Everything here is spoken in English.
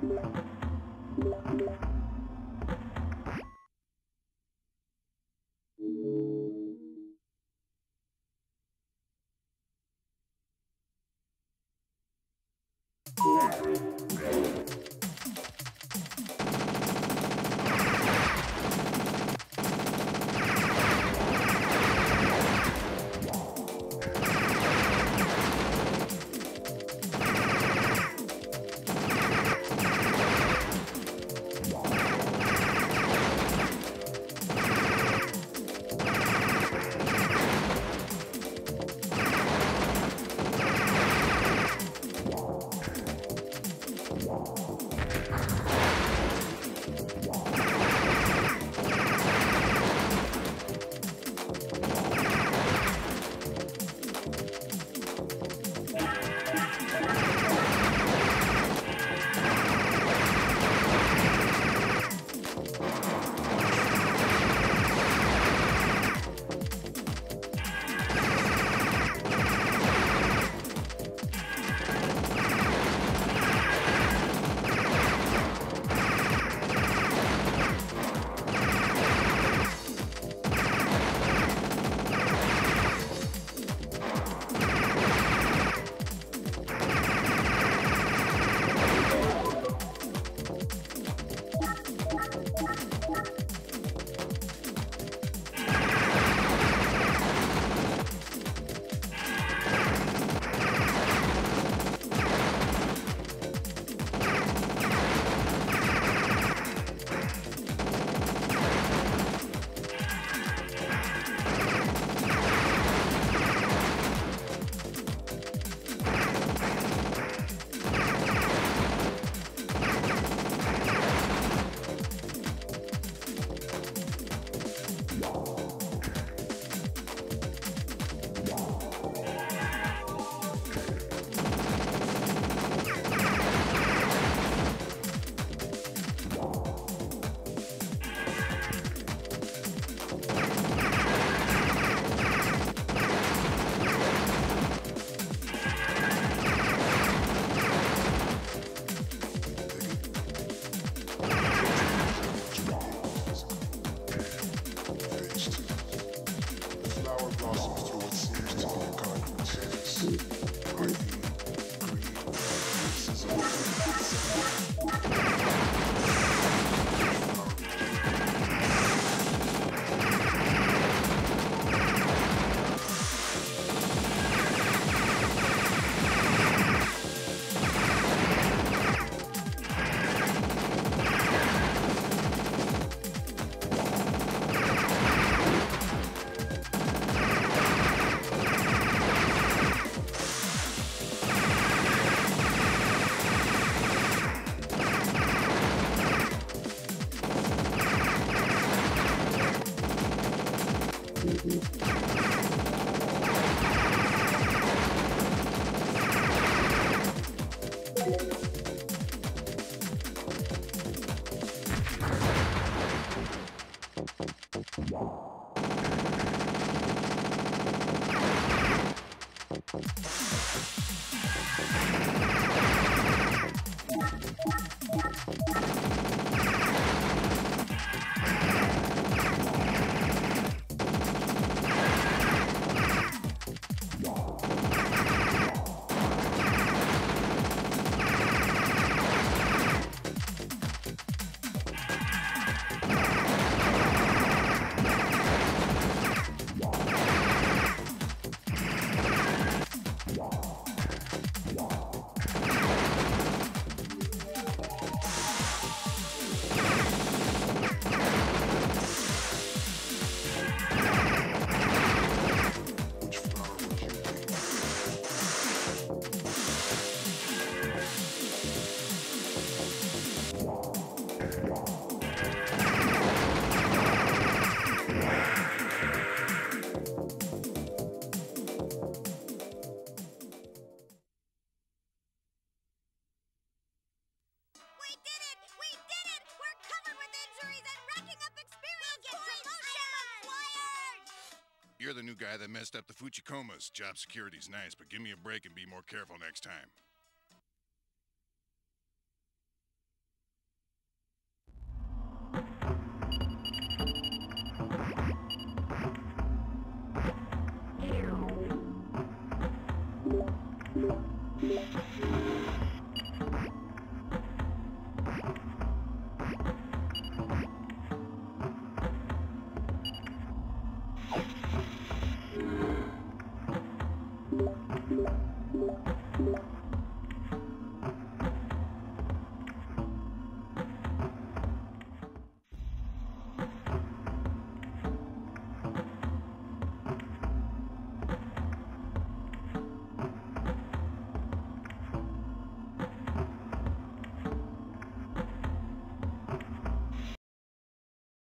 Thank you. You're the new guy that messed up the Fuchikomas. Job security's nice, but give me a break and be more careful next time.